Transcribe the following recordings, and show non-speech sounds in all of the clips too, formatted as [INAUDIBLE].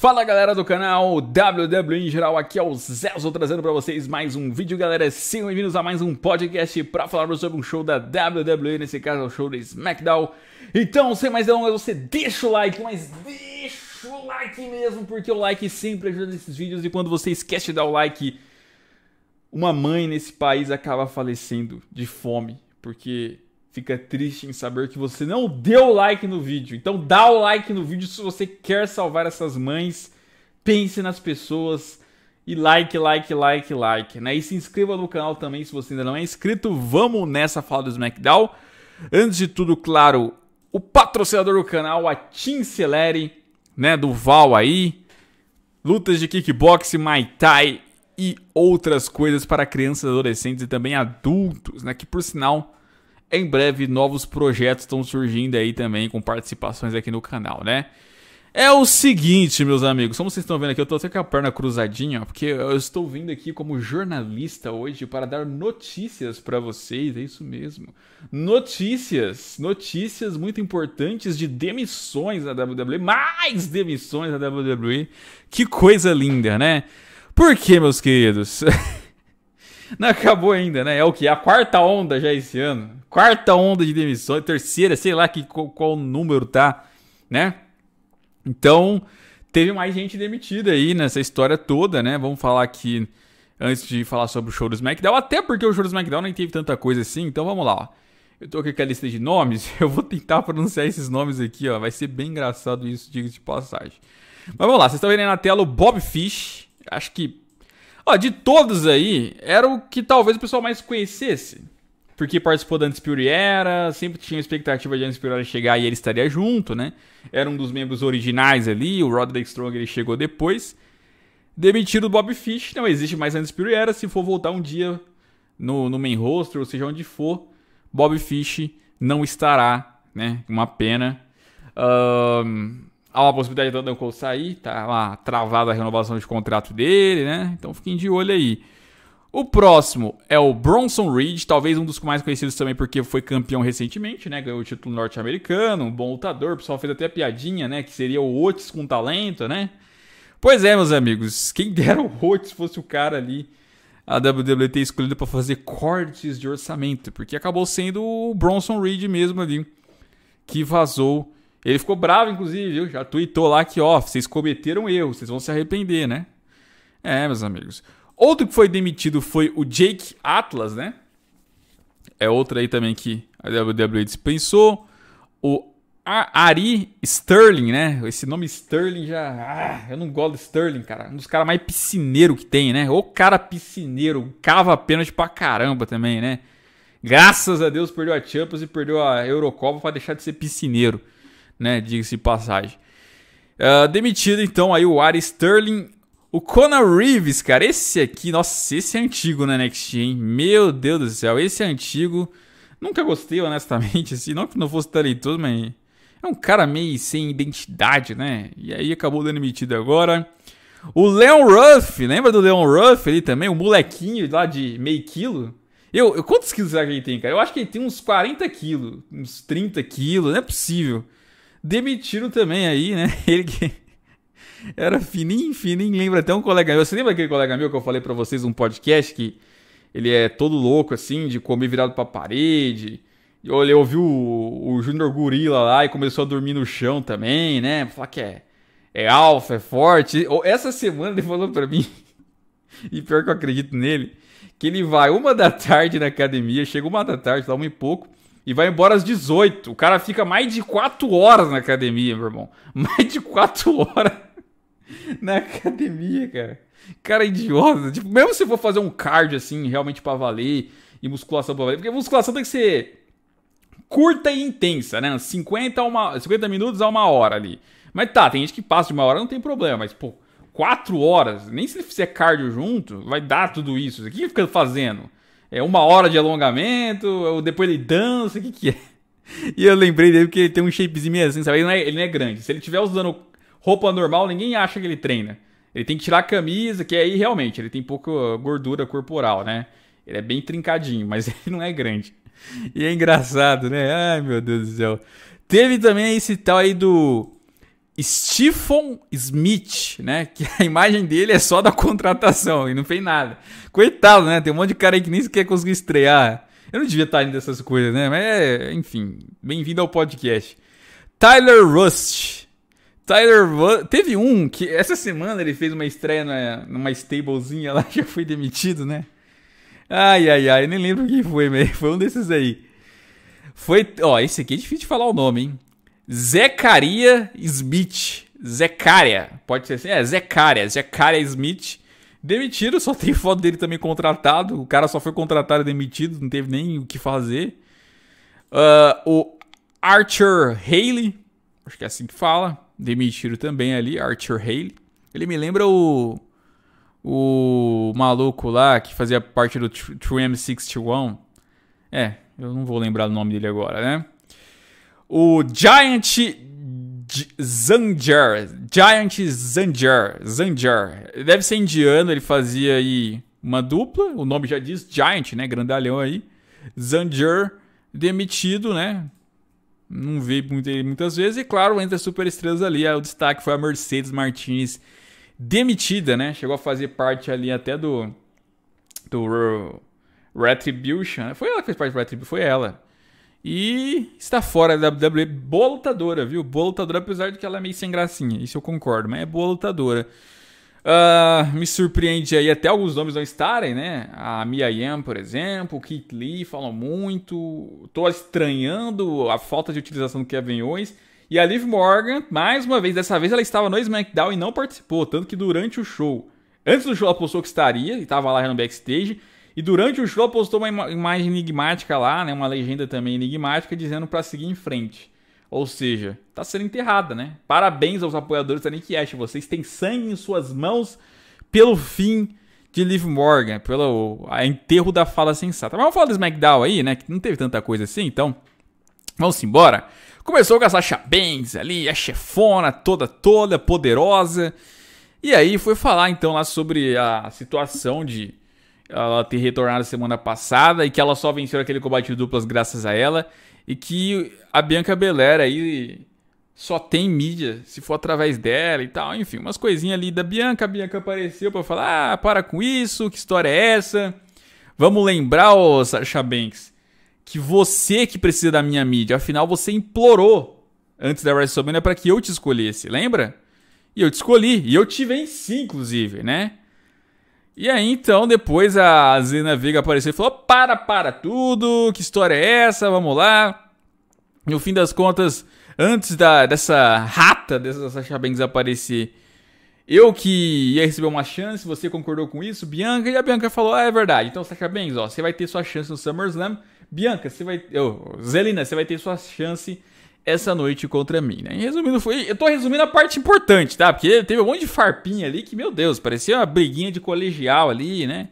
Fala galera do canal WWE em geral, aqui é o Zelzo trazendo pra vocês mais um vídeo galera, sejam bem-vindos a mais um podcast pra falar sobre um show da WWE, nesse caso é o show da SmackDown. Então, sem mais delongas, você deixa o like, mas deixa o like mesmo, porque o like sempre ajuda nesses vídeos e quando você esquece de dar o like, uma mãe nesse país acaba falecendo de fome, porque fica triste em saber que você não deu like no vídeo. Então dá o like no vídeo se você quer salvar essas mães. Pense nas pessoas e like, like, like, like, né? E se inscreva no canal também se você ainda não é inscrito. Vamos nessa fala do SmackDown. Antes de tudo, claro, o patrocinador do canal, a Team Celere, né, do Val aí. Lutas de kickbox, Muay Thai e outras coisas para crianças, adolescentes e também adultos, né? Que por sinal em breve novos projetos estão surgindo aí também com participações aqui no canal, né? É o seguinte, meus amigos, como vocês estão vendo aqui, eu tô até com a perna cruzadinha, porque eu estou vindo aqui como jornalista hoje para dar notícias para vocês, é isso mesmo. Notícias, notícias muito importantes de demissões da WWE, mais demissões da WWE. Que coisa linda, né? Por que, meus queridos? [LAUGHS] Não acabou ainda, né? É o que? A quarta onda já esse ano. Quarta onda de demissões, terceira, sei lá que, qual, qual número tá, né? Então, teve mais gente demitida aí nessa história toda, né? Vamos falar aqui antes de falar sobre o show do SmackDown, até porque o show do SmackDown nem teve tanta coisa assim, então vamos lá, ó. Eu tô aqui com a lista de nomes, [LAUGHS] eu vou tentar pronunciar esses nomes aqui, ó. Vai ser bem engraçado isso, diga de passagem. Mas vamos lá, vocês estão vendo aí na tela o Bob Fish. Acho que De todos aí, era o que talvez o pessoal mais conhecesse. Porque participou da Undisputed Era, sempre tinha a expectativa de a Era chegar e ele estaria junto, né? Era um dos membros originais ali, o Roderick Strong ele chegou depois. Demitido o Bob Fish, não existe mais a Era, se for voltar um dia no, no main roster, ou seja, onde for, Bob Fish não estará, né? Uma pena. Um, Há uma possibilidade do Adam Cole sair, tá lá travada a renovação de contrato dele, né? Então fiquem de olho aí. O próximo é o Bronson Reed, talvez um dos mais conhecidos também porque foi campeão recentemente, né? Ganhou o título norte-americano, um bom lutador. O pessoal fez até piadinha, né? Que seria o Otis com talento, né? Pois é, meus amigos. Quem dera o Otis fosse o cara ali a WWE ter escolhido para fazer cortes de orçamento, porque acabou sendo o Bronson Reed mesmo ali que vazou ele ficou bravo, inclusive, viu? Já tweetou lá que, ó, vocês cometeram erro, vocês vão se arrepender, né? É, meus amigos. Outro que foi demitido foi o Jake Atlas, né? É outro aí também que a WWE dispensou. O Ari Sterling, né? Esse nome Sterling já. Ah, eu não gosto de Sterling, cara. Um dos caras mais piscineiro que tem, né? O cara piscineiro. Cava pênalti pra caramba também, né? Graças a Deus perdeu a Champions e perdeu a Eurocopa para deixar de ser piscineiro né? Diga-se passagem. Uh, demitido então aí o Ari Sterling. O Conor Reeves, cara, esse aqui, nossa, esse é antigo na NXT, hein? Meu Deus do céu, esse é antigo. Nunca gostei, honestamente, [LAUGHS] assim, não que não fosse talentoso, mas é um cara meio sem identidade, né? E aí acabou dando demitido agora. O Leon Ruff, lembra do Leon Ruff ali também? O molequinho lá de meio quilo. Eu, eu, quantos quilos será que ele tem, cara? Eu acho que ele tem uns 40 quilos, uns 30 quilos, não é possível. Demitiram também aí, né? [LAUGHS] Ele que era fininho, fininho, lembra até um colega meu. Você lembra aquele colega meu que eu falei para vocês um podcast que ele é todo louco assim, de comer virado pra parede? Ele ouviu o, o Júnior Gorila lá e começou a dormir no chão também, né? Falar que é, é alfa, é forte. Essa semana ele falou pra mim, [LAUGHS] e pior que eu acredito nele, que ele vai uma da tarde na academia, chega uma da tarde, dá uma e pouco, e vai embora às 18. O cara fica mais de 4 horas na academia, meu irmão. [LAUGHS] Mais de 4 horas na academia, cara. Cara idiota. Tipo, mesmo se for fazer um cardio assim, realmente pra valer, e musculação pra valer, porque musculação tem que ser curta e intensa, né? 50, uma, 50 minutos a uma hora ali. Mas tá, tem gente que passa de uma hora, não tem problema, mas, pô, 4 horas, nem se ele fizer cardio junto, vai dar tudo isso. O que ele fica fazendo? É uma hora de alongamento, depois ele dança, o que que é? E eu lembrei dele porque ele tem um shapezinho meio assim, sabe? Ele não, é, ele não é grande. Se ele estiver usando roupa normal, ninguém acha que ele treina. Ele tem que tirar a camisa, que aí realmente ele tem pouca gordura corporal, né? Ele é bem trincadinho, mas [LAUGHS] ele não é grande. E é engraçado, né? Ai, meu Deus do céu. Teve também esse tal aí do Stephen Smith, né? [LAUGHS] Que a imagem dele é só da contratação e não fez nada. Coitado, né? Tem um monte de cara aí que nem sequer conseguiu estrear. Eu não devia estar indo dessas coisas, né? Mas, é, enfim, bem-vindo ao podcast. Tyler Rust. Tyler Rust. Teve um que essa semana ele fez uma estreia numa stablezinha lá, [LAUGHS] já foi demitido, né? Ai, ai, ai, nem lembro quem foi, mas [LAUGHS] foi um desses aí. Foi, ó, esse aqui é difícil de falar o nome, hein? Zecaria Smith. Zecaria, pode ser assim? É, Zecaria, Zecaria Smith. Demitido, só tem foto dele também contratado. O cara só foi contratado e demitido, não teve nem o que fazer. Uh, o Archer Haley, acho que é assim que fala. Demitido também ali, Archer Haley. Ele me lembra o. O maluco lá que fazia parte do True M61. É, eu não vou lembrar o nome dele agora, né? O Giant Zanjar. Giant Zanjar. Zanjar. Deve ser indiano, ele fazia aí uma dupla. O nome já diz Giant, né? Grandalhão aí. Zanjar demitido, né? Não vi muitas vezes. E claro, entre as superestrelas ali, o destaque foi a Mercedes Martinez demitida, né? Chegou a fazer parte ali até do. Do Retribution. Foi ela que fez parte do Retribution, foi ela. E está fora da WWE. Boa lutadora, viu? Boa lutadora, apesar de que ela é meio sem gracinha. Isso eu concordo, mas é boa lutadora. Uh, me surpreende aí até alguns nomes não estarem, né? A Mia Yam, por exemplo, o Keith Lee falam muito. Tô estranhando a falta de utilização do Kevin Owens. E a Liv Morgan, mais uma vez, dessa vez ela estava no SmackDown e não participou. Tanto que durante o show, antes do show ela postou que estaria e estava lá no backstage. E durante o show postou uma imagem enigmática lá, né, uma legenda também enigmática dizendo para seguir em frente. Ou seja, está sendo enterrada, né? Parabéns aos apoiadores da Nick Ash, vocês têm sangue em suas mãos pelo fim de Liv Morgan, pelo enterro da fala sensata. Mas vamos falar do SmackDown aí, né, que não teve tanta coisa assim, então vamos embora. Começou com a Sasha Banks ali, a chefona toda toda poderosa. E aí foi falar então lá sobre a situação de ela ter retornado semana passada e que ela só venceu aquele combate de duplas graças a ela e que a Bianca Belair aí só tem mídia se for através dela e tal, enfim, umas coisinhas ali da Bianca, a Bianca apareceu para falar: "Ah, para com isso, que história é essa?" Vamos lembrar, ô Sasha Banks, que você que precisa da minha mídia, afinal você implorou antes da WrestleMania para que eu te escolhesse, lembra? E eu te escolhi, e eu te venci, inclusive, né? E aí, então, depois a Zena Vega apareceu e falou: para, para tudo, que história é essa? Vamos lá. No fim das contas, antes da, dessa rata, dessa Sasha Banks aparecer, eu que ia receber uma chance, você concordou com isso, Bianca, e a Bianca falou: ah, é verdade. Então, Sasha Banks, ó, você vai ter sua chance no SummerSlam. Bianca, você vai. Oh, Zelina, você vai ter sua chance essa noite contra mim, né? resumindo, foi. Eu tô resumindo a parte importante, tá? Porque teve um monte de farpinha ali que, meu Deus, parecia uma briguinha de colegial ali, né?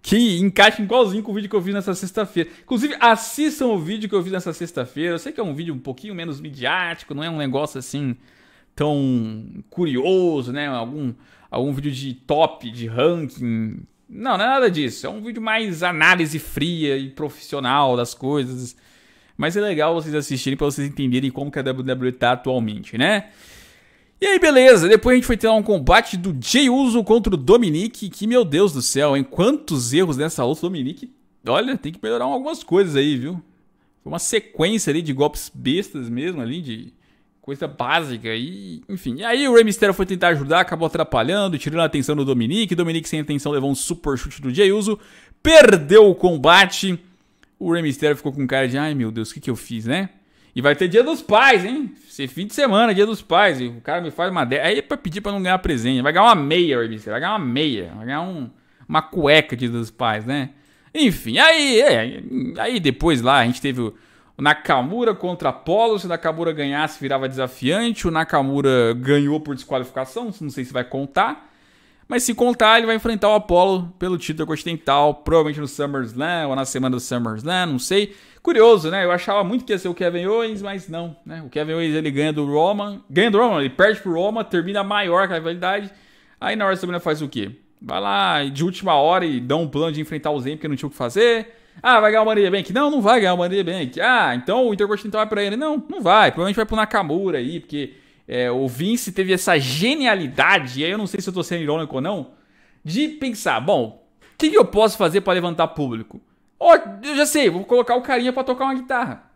Que encaixa igualzinho com o vídeo que eu vi nessa sexta-feira. Inclusive, assistam o vídeo que eu vi nessa sexta-feira. Eu sei que é um vídeo um pouquinho menos midiático, não é um negócio assim tão curioso, né? Algum, algum vídeo de top, de ranking. Não, não é nada disso. É um vídeo mais análise fria e profissional das coisas mas é legal vocês assistirem para vocês entenderem como que a WWE tá atualmente, né? E aí, beleza. Depois a gente foi ter um combate do Jey Uso contra o Dominique. Que, meu Deus do céu, hein? Quantos erros nessa luta. Dominique, olha, tem que melhorar algumas coisas aí, viu? Foi uma sequência ali de golpes bestas mesmo ali, de coisa básica. E, enfim. E aí o Rey Mysterio foi tentar ajudar, acabou atrapalhando, tirando a atenção do Dominique. Dominique, sem atenção, levou um super chute do Jey Uso. Perdeu o combate. O Rey Mysterio ficou com cara de, ai meu Deus, o que, que eu fiz, né? E vai ter dia dos pais, hein? Esse fim de semana, dia dos pais. O cara me faz uma. Aí é pra pedir pra não ganhar presente. Vai ganhar uma meia, Rey Mysterio. Vai ganhar uma meia. Vai ganhar um, uma cueca dia dos pais, né? Enfim, aí, é, aí depois lá a gente teve o Nakamura contra Apollo. Se o Nakamura ganhasse, virava desafiante. O Nakamura ganhou por desqualificação. Não sei se vai contar. Mas se contar, ele vai enfrentar o Apollo pelo título continental, provavelmente no SummerSlam ou na semana do SummerSlam, não sei. Curioso, né? Eu achava muito que ia ser o Kevin Owens, mas não, né? O Kevin Owens ele ganha do Roman, ganha do Roman, ele perde pro Roman, termina maior que a rivalidade. Aí na hora da faz o quê? Vai lá de última hora e dá um plano de enfrentar o Zen porque não tinha o que fazer. Ah, vai ganhar o Money Bank? Não, não vai ganhar o Money Bank. Ah, então o Intercontinental vai pra ele? Não, não vai. Provavelmente vai pro Nakamura aí, porque é, o Vince teve essa genialidade, e aí eu não sei se eu tô sendo irônico ou não, de pensar, bom, o que, que eu posso fazer para levantar público? Oh, eu já sei, vou colocar o carinha para tocar uma guitarra.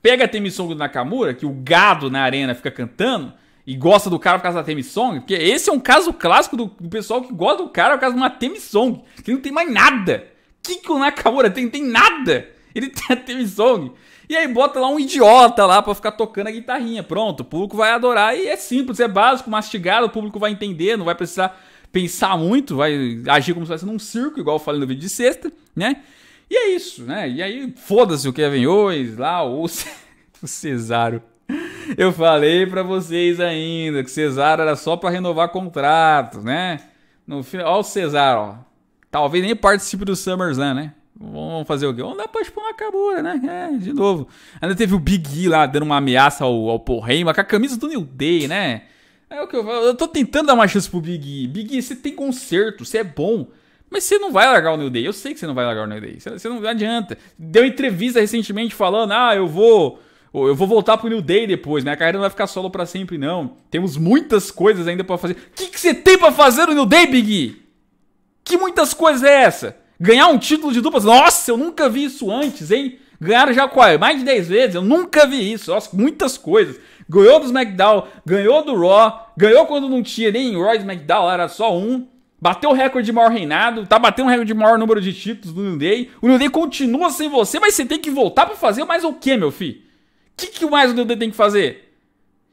Pega a theme song do Nakamura, que o gado na arena fica cantando, e gosta do cara por causa da theme song, porque esse é um caso clássico do, do pessoal que gosta do cara por causa de uma theme song, que não tem mais nada. O que, que o Nakamura tem? Não tem nada. Ele [LAUGHS] tem a theme song. E aí bota lá um idiota lá para ficar tocando a guitarrinha. Pronto, o público vai adorar e é simples, é básico, mastigado, o público vai entender, não vai precisar pensar muito, vai agir como se fosse num circo, igual eu falei no vídeo de sexta, né? E é isso, né? E aí, foda-se o Kevin Owens lá, o, [LAUGHS] o Cesaro. Eu falei para vocês ainda que Cesaro era só para renovar contrato, né? No final, ó o Cesaro, ó. Talvez nem participe do SummerSlam, né? Vamos fazer o quê? Vamos dar pra expor uma cabura, né? É, de novo. Ainda teve o Big E lá dando uma ameaça ao, ao Paul com a camisa do New Day, né? É o que eu falo. Eu tô tentando dar uma chance pro Big E. Big E, você tem conserto, você é bom. Mas você não vai largar o New Day. Eu sei que você não vai largar o New Day. Você, você não adianta. Deu entrevista recentemente falando: ah, eu vou. Eu vou voltar pro New Day depois. Minha carreira não vai ficar solo para sempre, não. Temos muitas coisas ainda para fazer. O que, que você tem para fazer no New Day, Big? Que muitas coisas é essa? Ganhar um título de duplas? Nossa, eu nunca vi isso antes, hein? Ganharam já qual? Mais de 10 vezes? Eu nunca vi isso. Nossa, muitas coisas. Ganhou do SmackDown, ganhou do Raw, ganhou quando não tinha nem Raw e SmackDown, era só um. Bateu o recorde de maior reinado, tá batendo o recorde de maior número de títulos do New Day. O New Day continua sem você, mas você tem que voltar para fazer mais o que, meu filho? O que, que mais o New Day tem que fazer?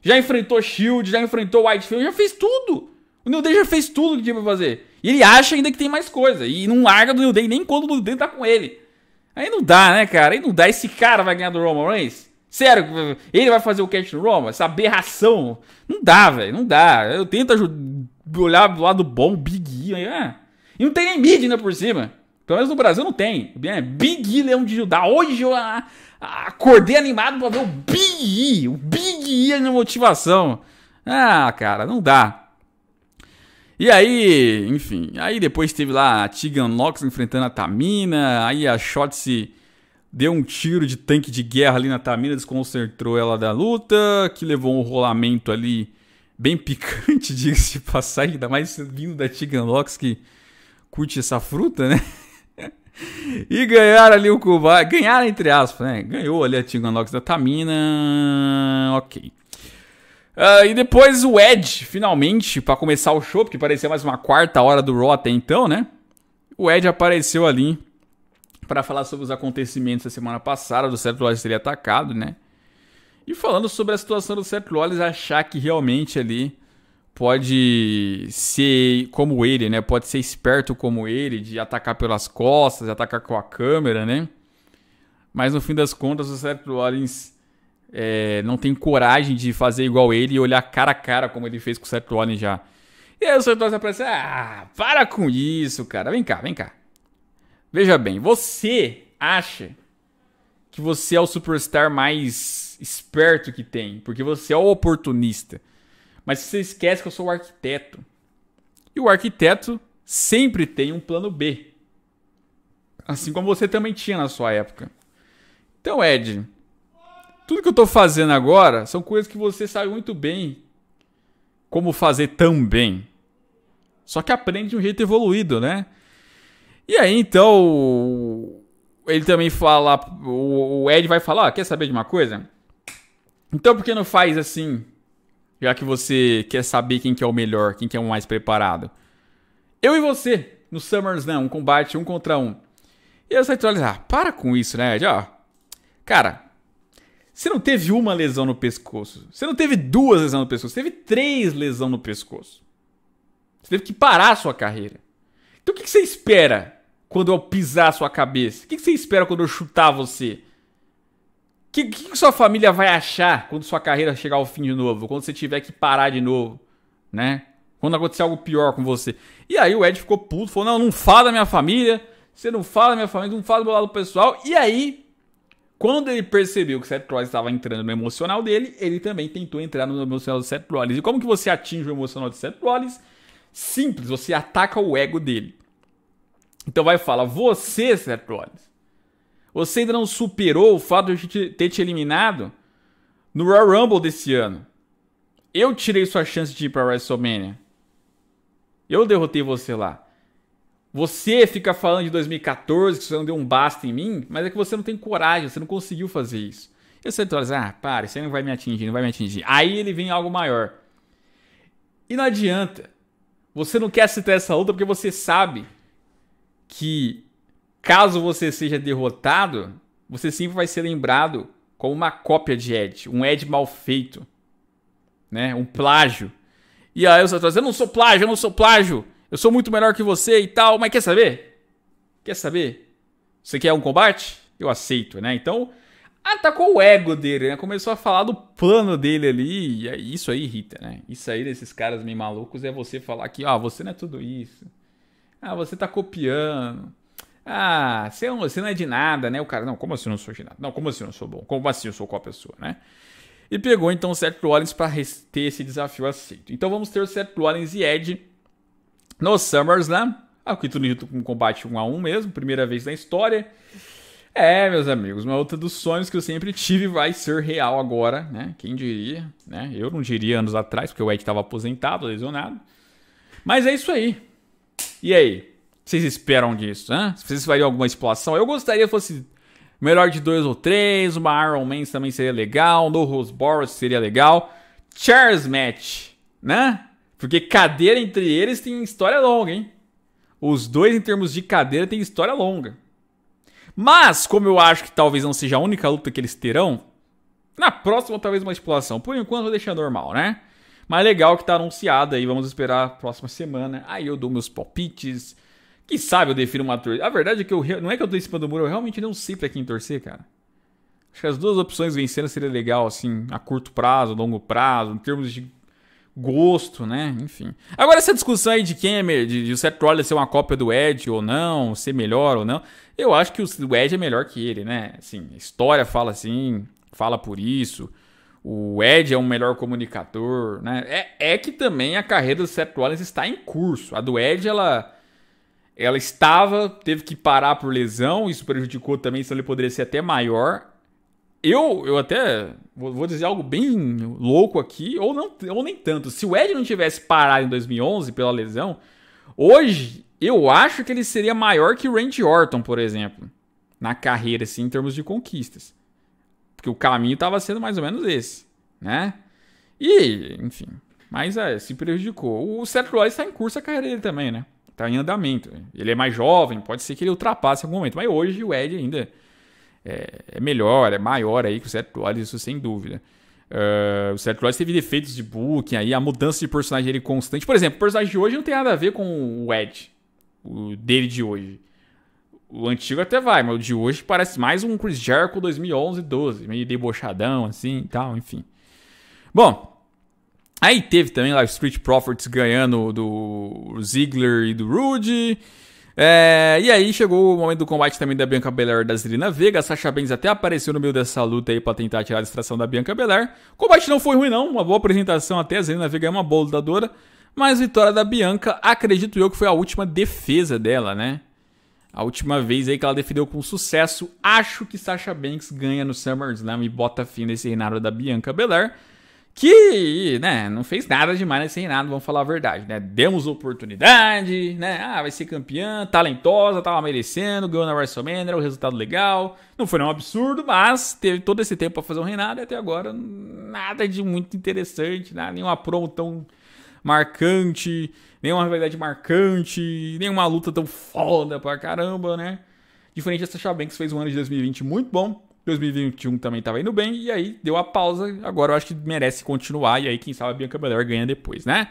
Já enfrentou Shield, já enfrentou Whitefield, já fez tudo. O New Day já fez tudo que tinha pra fazer. E ele acha ainda que tem mais coisa. E não larga do New Day nem quando o New Day tá com ele. Aí não dá, né, cara? Aí não dá. Esse cara vai ganhar do Roman Reigns? Sério, ele vai fazer o catch no Roman? Essa aberração. Não dá, velho. Não dá. Eu tento olhar do lado bom, Big E. É. E não tem nem mid ainda por cima. Pelo menos no Brasil não tem. É, Big E Leão de Judá. Hoje eu acordei animado pra ver o Big E. O Big E na motivação. Ah, cara, não dá. E aí, enfim, aí depois teve lá a Tegan Nox enfrentando a Tamina, aí a Shotzi deu um tiro de tanque de guerra ali na Tamina, desconcertou ela da luta, que levou um rolamento ali bem [LAUGHS] picante, diga-se de passagem, ainda mais vindo da Tegan Nox que curte essa fruta, né? [LAUGHS] e ganharam ali o Kubai, ganharam entre aspas, né? Ganhou ali a Tegan Nox da Tamina, ok. Uh, e depois o Ed, finalmente, para começar o show, porque parecia mais uma quarta hora do Raw até então, né? O Ed apareceu ali para falar sobre os acontecimentos da semana passada, do Seth Rollins ter atacado, né? E falando sobre a situação do Seth Rollins achar que realmente ali pode ser como ele, né? Pode ser esperto como ele, de atacar pelas costas, de atacar com a câmera, né? Mas no fim das contas, o Seth Rollins é, não tem coragem de fazer igual ele e olhar cara a cara como ele fez com o Seth Rollins já. E aí o Seth Rollins aparece, ah, para com isso, cara. Vem cá, vem cá. Veja bem, você acha que você é o superstar mais esperto que tem, porque você é o oportunista. Mas você esquece que eu sou o arquiteto. E o arquiteto sempre tem um plano B. Assim como você também tinha na sua época. Então, Ed, tudo que eu tô fazendo agora são coisas que você sabe muito bem como fazer tão bem. Só que aprende de um jeito evoluído, né? E aí, então, ele também fala, o Ed vai falar, ah, quer saber de uma coisa? Então por que não faz assim, já que você quer saber quem que é o melhor, quem que é o mais preparado? Eu e você, no SummerSlam, um combate um contra um. E aí você olha, ah, para com isso, né, Ed? Ó, cara, você não teve uma lesão no pescoço. Você não teve duas lesões no pescoço. Você teve três lesões no pescoço. Você teve que parar a sua carreira. Então o que você espera quando eu pisar a sua cabeça? O que você espera quando eu chutar você? O que, que sua família vai achar quando sua carreira chegar ao fim de novo? Quando você tiver que parar de novo? Né? Quando acontecer algo pior com você. E aí o Ed ficou puto, falou: Não, não fala da minha família. Você não fala da minha família, não fala do meu lado pessoal. E aí quando ele percebeu que o Seth Rollins estava entrando no emocional dele, ele também tentou entrar no emocional do Seth Rollins. E como que você atinge o emocional do Seth Rollins? Simples, você ataca o ego dele. Então vai falar, você, Seth Rollins, você ainda não superou o fato de eu ter te eliminado no Royal Rumble desse ano. Eu tirei sua chance de ir pra WrestleMania. Eu derrotei você lá. Você fica falando de 2014 que você não deu um basta em mim, mas é que você não tem coragem, você não conseguiu fazer isso. E você fala assim, ah, para, isso aí não vai me atingir, não vai me atingir. Aí ele vem algo maior. E não adianta. Você não quer citar essa luta porque você sabe que caso você seja derrotado, você sempre vai ser lembrado como uma cópia de Ed, um Ed mal feito, né? Um plágio. E aí você fala, eu não sou plágio, eu não sou plágio. Eu sou muito melhor que você e tal, mas quer saber? Quer saber? Você quer um combate? Eu aceito, né? Então, atacou o ego dele, né? Começou a falar do plano dele ali. E isso aí irrita, né? Isso aí desses caras meio malucos é você falar que, ah, você não é tudo isso. Ah, você tá copiando. Ah, você não, você não é de nada, né? O cara, não, como assim eu não sou de nada? Não, como assim eu não sou bom? Como assim eu sou qual pessoa, né? E pegou então o Seth Rollins para ter esse desafio aceito. Então vamos ter o Seth Rollins e Edge no SummerSlam. Ah, que tudo junto com um combate 1 a 1 mesmo, primeira vez na história. É, meus amigos, uma outra dos sonhos que eu sempre tive vai ser real agora, né? Quem diria, né? Eu não diria anos atrás, porque o Ed estava aposentado, lesionado. Mas é isso aí. E aí? Vocês esperam disso, né? Vocês fariam alguma explosão? Eu gostaria que fosse melhor de dois ou três, uma Iron Man também seria legal, no Rose Boros seria legal. Chairs Match, né? Porque cadeira entre eles tem história longa, hein? Os dois, em termos de cadeira, tem história longa. Mas, como eu acho que talvez não seja a única luta que eles terão, na próxima talvez uma exploração. Por enquanto vou deixar normal, né? Mas legal que tá anunciado aí, vamos esperar a próxima semana. Aí eu dou meus palpites. Que sabe eu defino uma torcida. A verdade é que eu não é que eu tô em cima do muro, eu realmente não sei pra quem torcer, cara. Acho que as duas opções vencendo seria legal, assim, a curto prazo, longo prazo, em termos de gosto, né? Enfim. Agora, essa discussão aí de quem é de, de o Seth Rollins ser uma cópia do Ed ou não, ser melhor ou não, eu acho que o Ed é melhor que ele, né? Assim, a história fala assim, fala por isso. O Ed é um melhor comunicador, né? É, é que também a carreira do Seth Rollins está em curso. A do Ed, ela, ela estava, teve que parar por lesão, isso prejudicou também, senão ele poderia ser até maior eu, eu até vou dizer algo bem louco aqui, ou, não, ou nem tanto. Se o Ed não tivesse parado em 2011 pela lesão, hoje eu acho que ele seria maior que o Randy Orton, por exemplo, na carreira, assim, em termos de conquistas. Porque o caminho estava sendo mais ou menos esse, né? E, enfim, mas é, se prejudicou. O Seth Rollins está em curso a carreira dele também, né? Está em andamento. Ele é mais jovem, pode ser que ele ultrapasse em algum momento, mas hoje o Ed ainda é, é melhor, é maior aí que o Seth Rollins, isso sem dúvida. Uh, o Seth Rollins teve defeitos de booking, aí a mudança de personagem dele constante. Por exemplo, o personagem de hoje não tem nada a ver com o Ed, o dele de hoje. O antigo até vai, mas o de hoje parece mais um Chris Jericho 2011, 12, meio debochadão assim e tal, enfim. Bom, aí teve também lá o Street Profits ganhando do Ziggler e do Rude. É, e aí chegou o momento do combate também da Bianca Belair da Zelina Vega. A Sasha Banks até apareceu no meio dessa luta aí pra tentar tirar a distração da Bianca Belair. O combate não foi ruim não, uma boa apresentação até. A Zelina Vega é uma boa lutadora. Mas vitória da Bianca, acredito eu que foi a última defesa dela, né? A última vez aí que ela defendeu com sucesso. Acho que Sasha Banks ganha no SummerSlam e bota fim nesse reinado da Bianca Belair que, né, não fez nada demais nesse reinado, vamos falar a verdade, né? Demos oportunidade, né? Ah, vai ser campeã, talentosa, tava merecendo, ganhou na WrestleMania, era um resultado legal. Não foi um absurdo, mas teve todo esse tempo para fazer um reinado e até agora nada de muito interessante, nada, nenhuma promo tão marcante, nenhuma rivalidade marcante, nenhuma luta tão foda pra caramba, né? Diferente dessa Chabanks fez um ano de 2020 muito bom. 2021 também estava indo bem, e aí deu a pausa. Agora eu acho que merece continuar, e aí quem sabe a Bianca Belair ganha depois, né?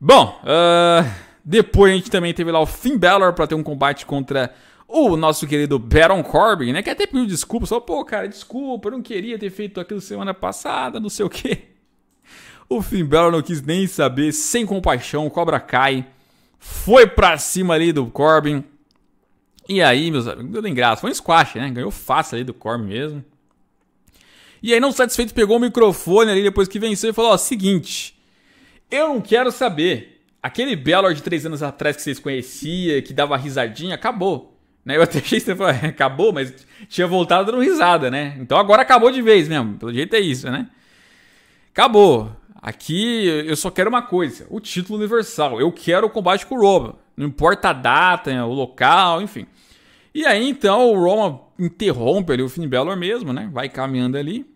Bom, uh, depois a gente também teve lá o Finn Balor para ter um combate contra o nosso querido Baron Corbin, né? Que até pediu desculpa, só, pô, cara, desculpa, eu não queria ter feito aquilo semana passada, não sei o quê. O Finn Balor não quis nem saber, sem compaixão, o Cobra cai, foi pra cima ali do Corbin, e aí, meus amigos, deu nem graça. Foi um squash, né? Ganhou fácil ali do Corm mesmo. E aí, não satisfeito, pegou o microfone ali depois que venceu e falou: Ó, seguinte, eu não quero saber. Aquele Bellor de três anos atrás que vocês conheciam, que dava risadinha, acabou. Né? Eu até achei que você falou, [LAUGHS] acabou, mas tinha voltado dando risada, né? Então agora acabou de vez mesmo. Pelo jeito é isso, né? Acabou. Aqui eu só quero uma coisa: o título universal. Eu quero o combate com o Roman. Não importa a data, o local, enfim. E aí então o Roman interrompe ali o Finn Balor mesmo, né? Vai caminhando ali.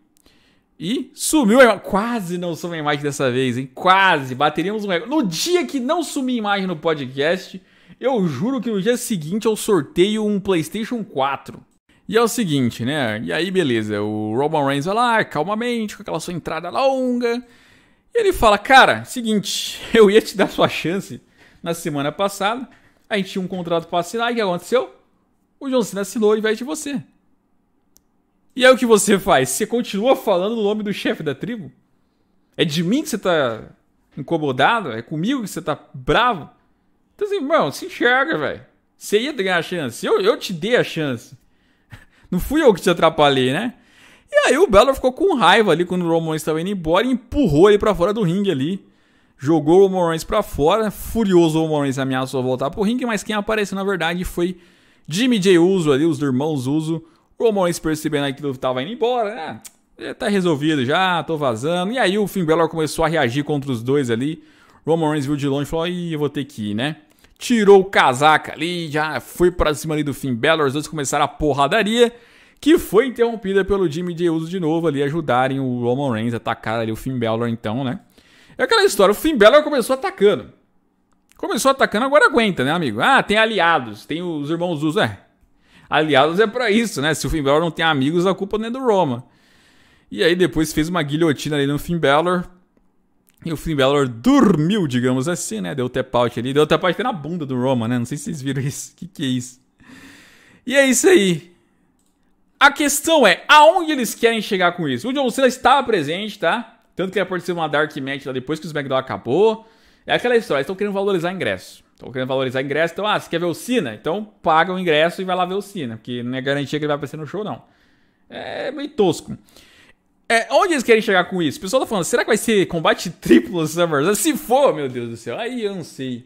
E sumiu a. Quase não sumiu a imagem dessa vez, hein? Quase. Bateríamos um recorde. No dia que não sumir a imagem no podcast, eu juro que no dia seguinte eu sorteio um PlayStation 4. E é o seguinte, né? E aí, beleza. O Roman Reigns vai lá, calmamente, com aquela sua entrada longa. E ele fala: Cara, seguinte, [LAUGHS] eu ia te dar sua chance na semana passada. A gente tinha um contrato para assinar. E o que aconteceu? O John Cena assinou ao invés de você. E aí o que você faz? Você continua falando o nome do chefe da tribo? É de mim que você tá incomodado? É comigo que você tá bravo? Então assim, irmão, se enxerga, velho. Você ia ganhar a chance. Eu, eu te dei a chance. [LAUGHS] Não fui eu que te atrapalhei, né? E aí o Belo ficou com raiva ali quando o Roman estava indo embora e empurrou ele para fora do ringue ali. Jogou o Roman Reigns pra fora. Furioso, o Roman Reigns ameaçou voltar pro ringue, mas quem apareceu na verdade foi Jimmy J. Uso ali, os irmãos Uso. O Reigns percebendo que ele tava indo embora, né? É, tá resolvido já, tô vazando. E aí o Finn Balor começou a reagir contra os dois ali. Roman Reigns viu de longe e falou: Ih, eu vou ter que ir, né? Tirou o casaca ali, já foi pra cima ali do Finn Balor. Os dois começaram a porradaria, que foi interrompida pelo Jimmy J. Uso de novo ali, ajudarem o Roman Reigns a atacar ali o Finn Balor então, né? É aquela história, o Finn Balor começou atacando. Começou atacando, agora aguenta, né, amigo? Ah, tem aliados, tem os irmãos Uso, é. Aliados é para isso, né? Se o Finn Balor não tem amigos, a culpa não é do Roma. E aí depois fez uma guilhotina ali no Finn Balor. E o Finn Balor dormiu, digamos assim, né? Deu tap out ali. Deu tap out na bunda do Roma, né? Não sei se vocês viram isso. O que, que é isso? E é isso aí. A questão é, aonde eles querem chegar com isso? O John Cena estava presente, tá? Tanto que ele de uma Dark Match lá depois que o SmackDown acabou. É aquela história, estão querendo valorizar ingresso. Estão querendo valorizar ingresso, então, ah, você quer ver o Cena? Então paga o ingresso e vai lá ver o Cena, porque não é garantia que ele vai aparecer no show, não. É meio tosco. É, onde eles querem chegar com isso? O pessoal tá falando, será que vai ser combate [LAUGHS] triplo SummerSlam? Se for, meu Deus do céu, aí eu não sei.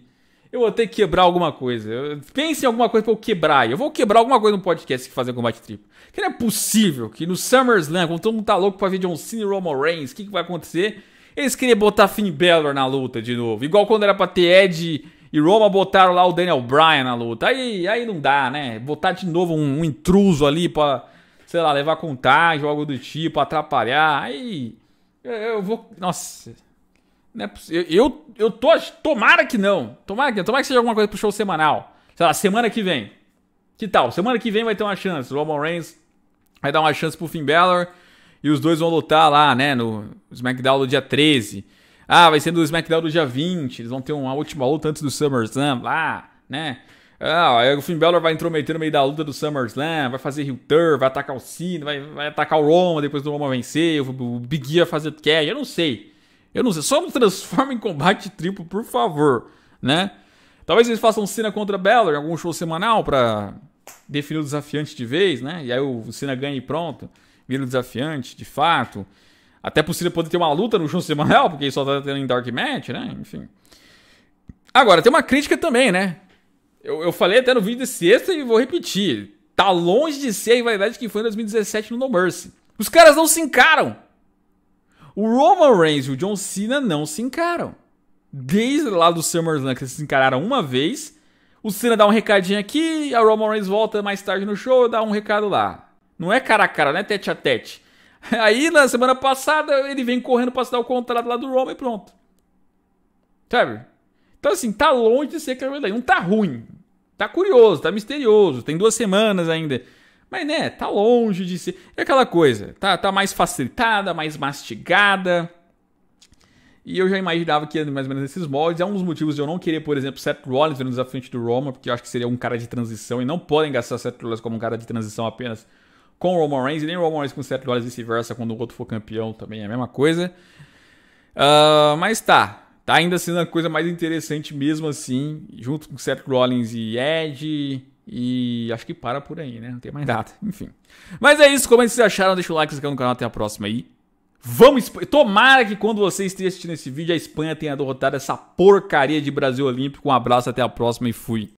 Eu vou ter que quebrar alguma coisa. Pense em alguma coisa pra eu quebrar. Eu vou quebrar alguma coisa no podcast que fazer combate triplo. Que não é possível que no SummerSlam, quando todo mundo tá louco pra ver John Cena e Roman Reigns, o que, que vai acontecer? Eles queriam botar Finn Balor na luta de novo. Igual quando era pra ter Ed e Roma botaram lá o Daniel Bryan na luta. Aí, aí não dá, né? Botar de novo um, um intruso ali pra, sei lá, levar contagem ou algo do tipo, atrapalhar. Aí. Eu, eu vou. Nossa. Não é possível. Eu, eu tô. Tomara que não. Tomara que, tomara que seja alguma coisa pro show semanal. Sei lá, semana que vem. Que tal? Semana que vem vai ter uma chance. O Roman Reigns vai dar uma chance pro Finn Balor. E os dois vão lutar lá, né? No SmackDown do dia 13. Ah, vai ser no SmackDown do dia 20. Eles vão ter uma última luta antes do SummerSlam lá, né? Ah, aí o Finn Balor vai intrometer no meio da luta do SummerSlam, vai fazer heel turn, vai atacar o Cena, vai, vai atacar o Roman depois do Roman vencer, o Big E vai fazer cash, eu não sei. Eu não sei, só não transforma em combate triplo, por favor, né? Talvez eles façam Cena contra Balor em algum show semanal pra definir o desafiante de vez, né? E aí o Cena ganha e pronto vira desafiante, de fato. Até possível poder ter uma luta no show semanal, porque só tá tendo em Dark Match, né? Enfim. Agora, tem uma crítica também, né? Eu, eu falei até no vídeo de sexta e vou repetir. Tá longe de ser a rivalidade que foi em 2017 no No Mercy. Os caras não se encaram. O Roman Reigns e o John Cena não se encaram. Desde lá do SummerSlam que eles se encararam uma vez, o Cena dá um recadinho aqui, a Roman Reigns volta mais tarde no show e dá um recado lá. Não é cara a cara, não é tete a tete. [LAUGHS] Aí na semana passada ele vem correndo pra assinar o contrato lá do Roma e pronto. Sabe? Então assim, tá longe de ser Carmelite. Não tá ruim. Tá curioso, tá misterioso. Tem duas semanas ainda. Mas né, tá longe de ser. É aquela coisa. Tá, tá mais facilitada, mais mastigada. E eu já imaginava que mais ou menos nesses moldes. É um dos motivos de eu não querer, por exemplo, Seth Rollins no desafio do Roma, porque eu acho que seria um cara de transição e não podem gastar Seth Rollins como um cara de transição apenas com o Roman Reigns e nem o Roman Reigns com Seth Rollins e vice-versa quando o outro for campeão também é a mesma coisa. Uh, mas tá, tá ainda sendo a coisa mais interessante mesmo assim, junto com Seth Rollins e Edge. E acho que para por aí, né? Não tem mais nada. Enfim. Mas é isso. Como é que vocês acharam? Deixa o like, se inscreve no canal. Até a próxima aí. Vamos. Tomara que quando você esteja assistindo esse vídeo, a Espanha tenha derrotado essa porcaria de Brasil Olímpico. Um abraço, até a próxima e fui.